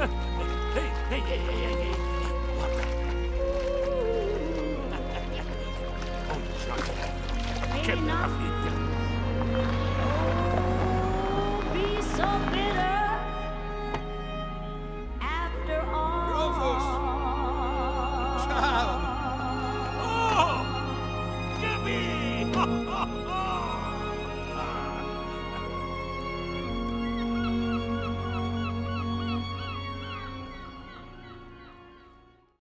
hey, hey, hey, hey, hey, oh, be so bitter. After all. Oh, Jimmy.